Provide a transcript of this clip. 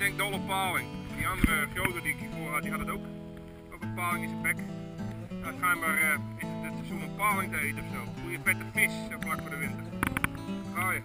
denk dol paling. Die andere eh, grote die ik hiervoor had, die had het ook. Ook een paling in zijn bek. Nou, schijnbaar eh, is het het seizoen om paling te eten ofzo. Goede vette vis, eh, vlak voor de winter. Ah, Ga je.